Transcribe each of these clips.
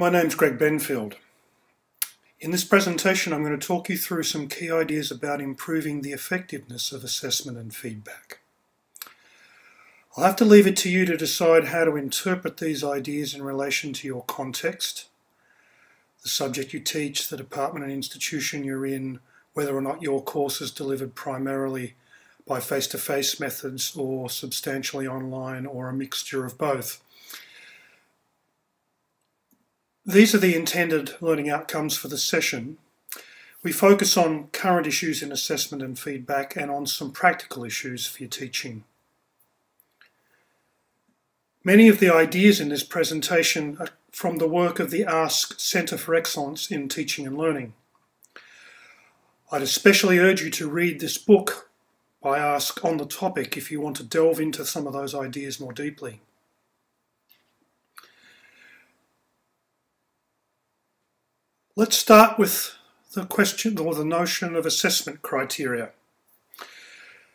My name's Greg Benfield. In this presentation I'm going to talk you through some key ideas about improving the effectiveness of assessment and feedback. I'll have to leave it to you to decide how to interpret these ideas in relation to your context, the subject you teach, the department and institution you're in, whether or not your course is delivered primarily by face-to-face -face methods or substantially online or a mixture of both. These are the intended learning outcomes for the session. We focus on current issues in assessment and feedback and on some practical issues for your teaching. Many of the ideas in this presentation are from the work of the ASK Centre for Excellence in Teaching and Learning. I'd especially urge you to read this book by ASK on the topic if you want to delve into some of those ideas more deeply. Let's start with the question or the notion of assessment criteria.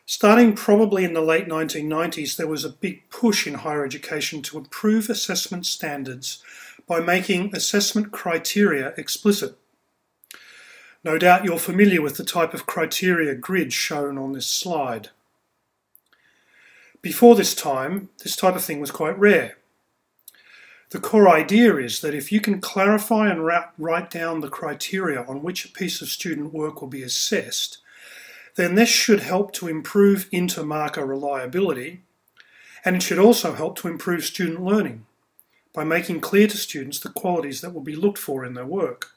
Starting probably in the late 1990s, there was a big push in higher education to improve assessment standards by making assessment criteria explicit. No doubt you're familiar with the type of criteria grid shown on this slide. Before this time, this type of thing was quite rare. The core idea is that if you can clarify and write down the criteria on which a piece of student work will be assessed, then this should help to improve inter-marker reliability and it should also help to improve student learning by making clear to students the qualities that will be looked for in their work.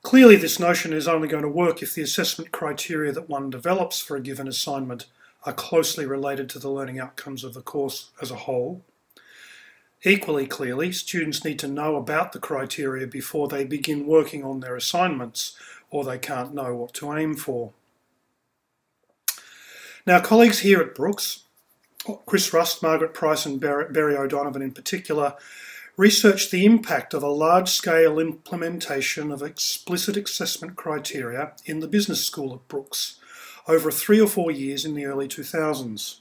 Clearly this notion is only going to work if the assessment criteria that one develops for a given assignment are closely related to the learning outcomes of the course as a whole Equally clearly, students need to know about the criteria before they begin working on their assignments, or they can't know what to aim for. Now, colleagues here at Brookes, Chris Rust, Margaret Price and Barry O'Donovan in particular, researched the impact of a large-scale implementation of explicit assessment criteria in the business school at Brookes over three or four years in the early 2000s.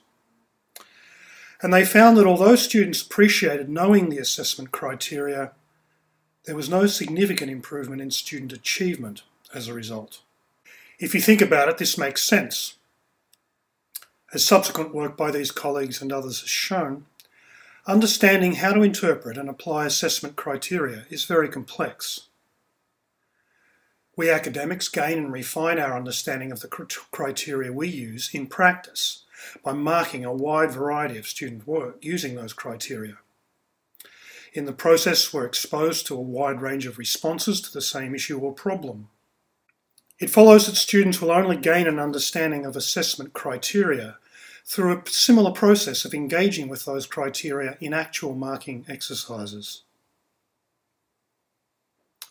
And they found that although students appreciated knowing the assessment criteria, there was no significant improvement in student achievement as a result. If you think about it, this makes sense. As subsequent work by these colleagues and others has shown, understanding how to interpret and apply assessment criteria is very complex. We academics gain and refine our understanding of the criteria we use in practice by marking a wide variety of student work using those criteria. In the process, we're exposed to a wide range of responses to the same issue or problem. It follows that students will only gain an understanding of assessment criteria through a similar process of engaging with those criteria in actual marking exercises.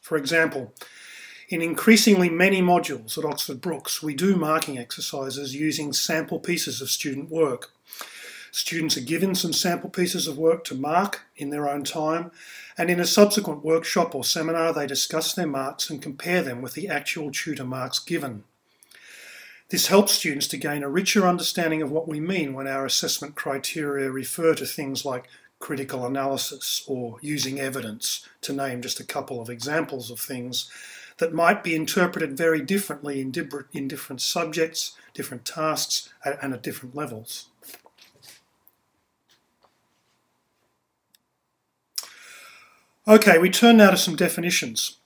For example, in increasingly many modules at Oxford Brookes, we do marking exercises using sample pieces of student work. Students are given some sample pieces of work to mark in their own time, and in a subsequent workshop or seminar, they discuss their marks and compare them with the actual tutor marks given. This helps students to gain a richer understanding of what we mean when our assessment criteria refer to things like critical analysis or using evidence, to name just a couple of examples of things that might be interpreted very differently in, in different subjects, different tasks, and at different levels. Okay, we turn now to some definitions.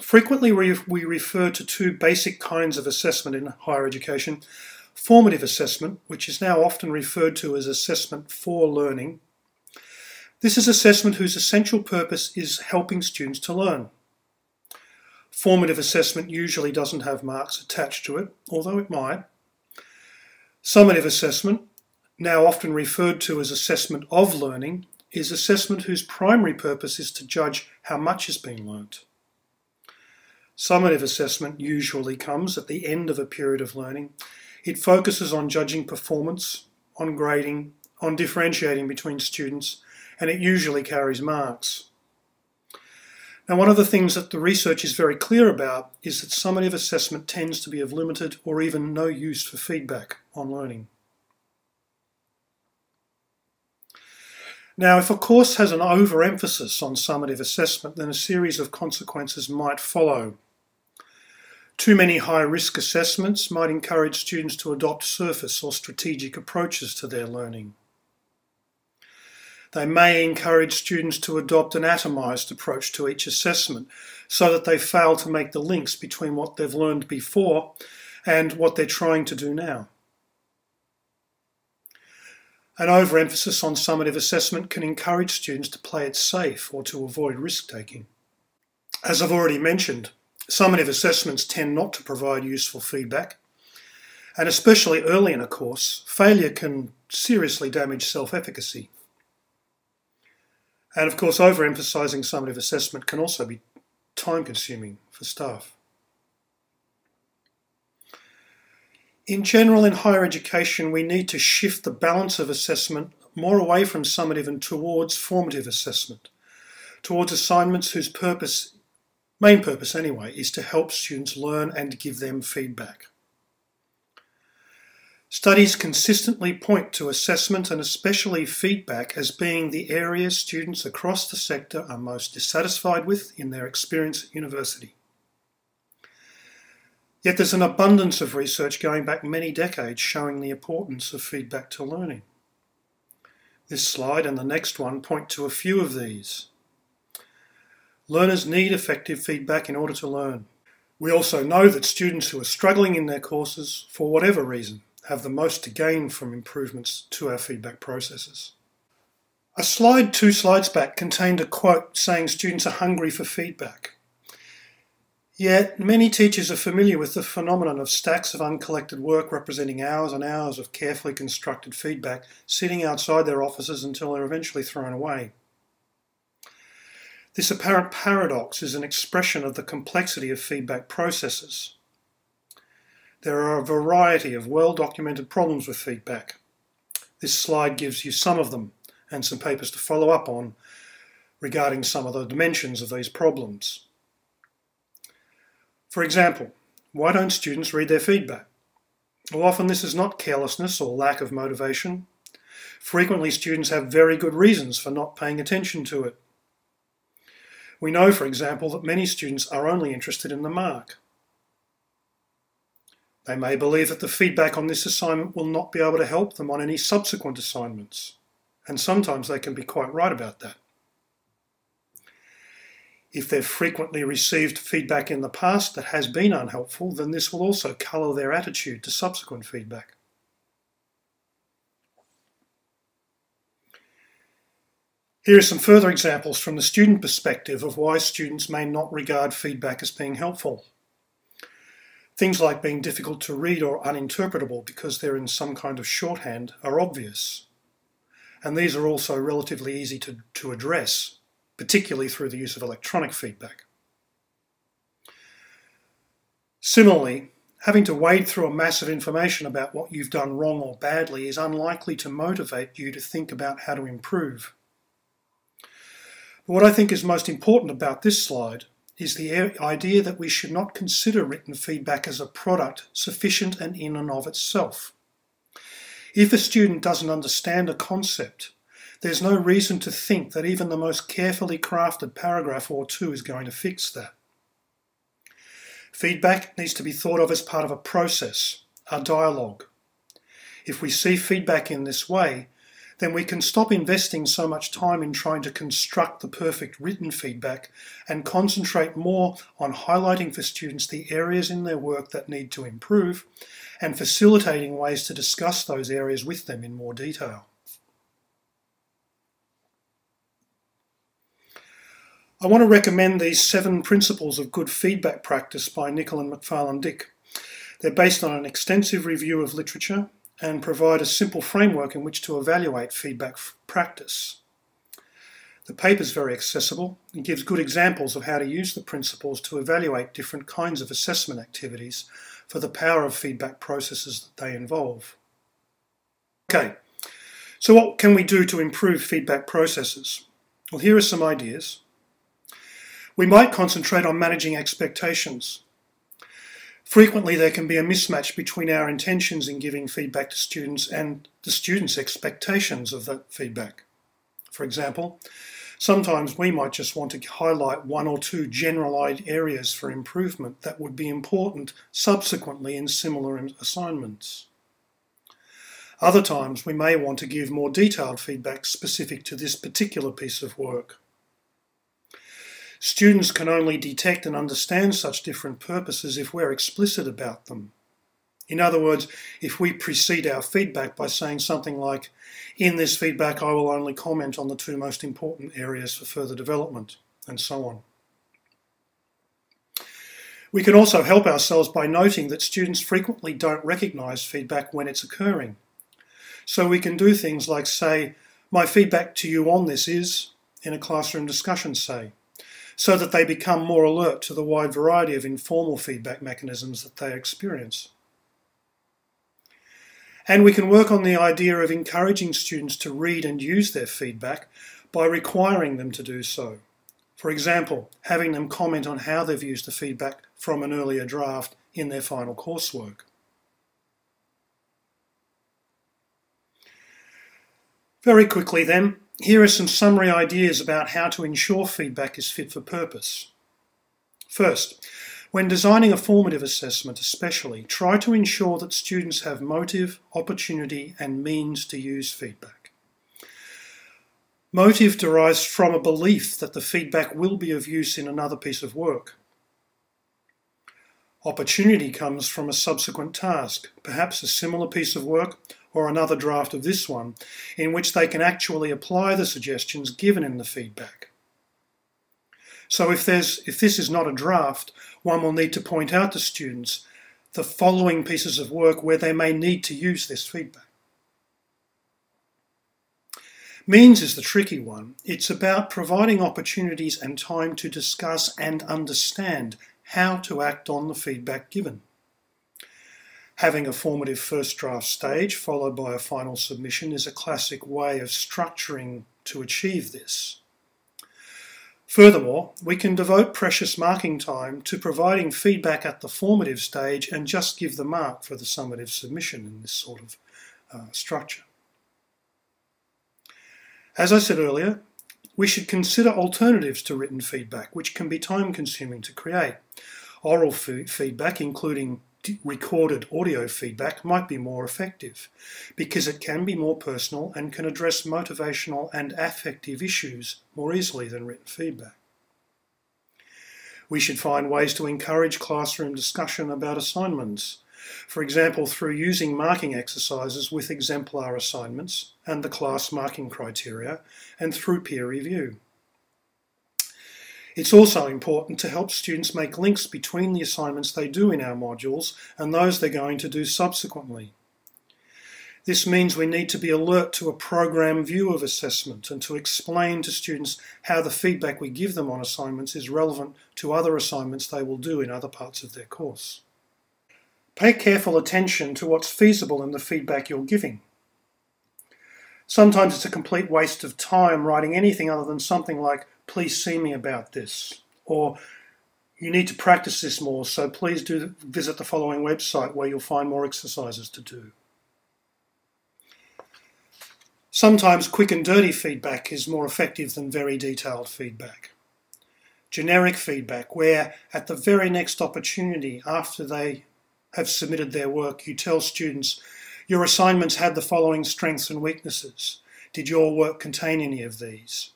Frequently we, we refer to two basic kinds of assessment in higher education. Formative assessment, which is now often referred to as assessment for learning. This is assessment whose essential purpose is helping students to learn. Formative assessment usually doesn't have marks attached to it, although it might. Summative assessment, now often referred to as assessment of learning, is assessment whose primary purpose is to judge how much has been learnt. Summative assessment usually comes at the end of a period of learning. It focuses on judging performance, on grading, on differentiating between students, and it usually carries marks. Now, one of the things that the research is very clear about is that summative assessment tends to be of limited or even no use for feedback on learning. Now, if a course has an overemphasis on summative assessment, then a series of consequences might follow. Too many high risk assessments might encourage students to adopt surface or strategic approaches to their learning. They may encourage students to adopt an atomised approach to each assessment so that they fail to make the links between what they've learned before and what they're trying to do now. An overemphasis on summative assessment can encourage students to play it safe or to avoid risk taking. As I've already mentioned, summative assessments tend not to provide useful feedback, and especially early in a course, failure can seriously damage self efficacy. And of course, overemphasising summative assessment can also be time consuming for staff. In general, in higher education, we need to shift the balance of assessment more away from summative and towards formative assessment, towards assignments whose purpose, main purpose anyway, is to help students learn and give them feedback. Studies consistently point to assessment and especially feedback as being the areas students across the sector are most dissatisfied with in their experience at university. Yet there's an abundance of research going back many decades showing the importance of feedback to learning. This slide and the next one point to a few of these. Learners need effective feedback in order to learn. We also know that students who are struggling in their courses, for whatever reason, have the most to gain from improvements to our feedback processes. A slide two slides back contained a quote saying students are hungry for feedback. Yet many teachers are familiar with the phenomenon of stacks of uncollected work representing hours and hours of carefully constructed feedback sitting outside their offices until they're eventually thrown away. This apparent paradox is an expression of the complexity of feedback processes. There are a variety of well-documented problems with feedback. This slide gives you some of them and some papers to follow up on regarding some of the dimensions of these problems. For example, why don't students read their feedback? Well, often this is not carelessness or lack of motivation. Frequently, students have very good reasons for not paying attention to it. We know, for example, that many students are only interested in the mark. They may believe that the feedback on this assignment will not be able to help them on any subsequent assignments, and sometimes they can be quite right about that. If they've frequently received feedback in the past that has been unhelpful, then this will also colour their attitude to subsequent feedback. Here are some further examples from the student perspective of why students may not regard feedback as being helpful. Things like being difficult to read or uninterpretable because they're in some kind of shorthand are obvious. And these are also relatively easy to, to address, particularly through the use of electronic feedback. Similarly, having to wade through a mass of information about what you've done wrong or badly is unlikely to motivate you to think about how to improve. But what I think is most important about this slide is the idea that we should not consider written feedback as a product sufficient and in and of itself. If a student doesn't understand a concept, there's no reason to think that even the most carefully crafted paragraph or two is going to fix that. Feedback needs to be thought of as part of a process, a dialogue. If we see feedback in this way, then we can stop investing so much time in trying to construct the perfect written feedback and concentrate more on highlighting for students the areas in their work that need to improve and facilitating ways to discuss those areas with them in more detail. I want to recommend these seven principles of good feedback practice by Nicol and Macfarlane Dick. They're based on an extensive review of literature and provide a simple framework in which to evaluate feedback practice. The paper is very accessible and gives good examples of how to use the principles to evaluate different kinds of assessment activities for the power of feedback processes that they involve. Okay, so what can we do to improve feedback processes? Well, here are some ideas. We might concentrate on managing expectations. Frequently, there can be a mismatch between our intentions in giving feedback to students and the students' expectations of that feedback. For example, sometimes we might just want to highlight one or two generalized areas for improvement that would be important subsequently in similar assignments. Other times we may want to give more detailed feedback specific to this particular piece of work. Students can only detect and understand such different purposes if we're explicit about them. In other words, if we precede our feedback by saying something like, in this feedback I will only comment on the two most important areas for further development, and so on. We can also help ourselves by noting that students frequently don't recognise feedback when it's occurring. So we can do things like say, my feedback to you on this is, in a classroom discussion say, so that they become more alert to the wide variety of informal feedback mechanisms that they experience. And we can work on the idea of encouraging students to read and use their feedback by requiring them to do so. For example, having them comment on how they've used the feedback from an earlier draft in their final coursework. Very quickly then, here are some summary ideas about how to ensure feedback is fit for purpose. First, when designing a formative assessment especially, try to ensure that students have motive, opportunity and means to use feedback. Motive derives from a belief that the feedback will be of use in another piece of work. Opportunity comes from a subsequent task, perhaps a similar piece of work or another draft of this one, in which they can actually apply the suggestions given in the feedback. So if, there's, if this is not a draft, one will need to point out to students the following pieces of work where they may need to use this feedback. Means is the tricky one. It's about providing opportunities and time to discuss and understand how to act on the feedback given. Having a formative first draft stage followed by a final submission is a classic way of structuring to achieve this. Furthermore, we can devote precious marking time to providing feedback at the formative stage and just give the mark for the summative submission in this sort of uh, structure. As I said earlier, we should consider alternatives to written feedback, which can be time consuming to create. Oral feedback, including recorded audio feedback might be more effective because it can be more personal and can address motivational and affective issues more easily than written feedback. We should find ways to encourage classroom discussion about assignments, for example through using marking exercises with exemplar assignments and the class marking criteria and through peer review. It's also important to help students make links between the assignments they do in our modules and those they're going to do subsequently. This means we need to be alert to a program view of assessment and to explain to students how the feedback we give them on assignments is relevant to other assignments they will do in other parts of their course. Pay careful attention to what's feasible in the feedback you're giving. Sometimes it's a complete waste of time writing anything other than something like, please see me about this. Or you need to practice this more, so please do visit the following website where you'll find more exercises to do. Sometimes quick and dirty feedback is more effective than very detailed feedback. Generic feedback, where at the very next opportunity after they have submitted their work, you tell students, your assignments had the following strengths and weaknesses. Did your work contain any of these?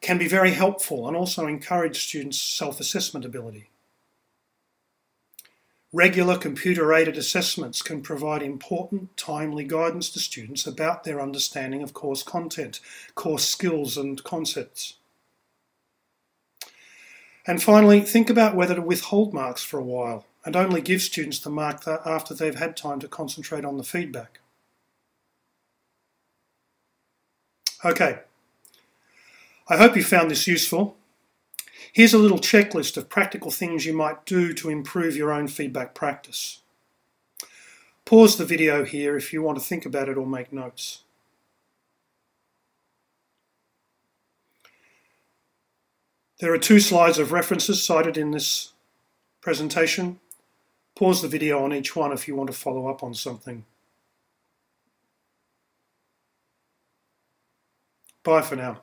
Can be very helpful and also encourage students' self-assessment ability. Regular computer-aided assessments can provide important, timely guidance to students about their understanding of course content, course skills and concepts. And finally, think about whether to withhold marks for a while and only give students the mark after they've had time to concentrate on the feedback. Okay, I hope you found this useful. Here's a little checklist of practical things you might do to improve your own feedback practice. Pause the video here if you want to think about it or make notes. There are two slides of references cited in this presentation. Pause the video on each one if you want to follow up on something. Bye for now.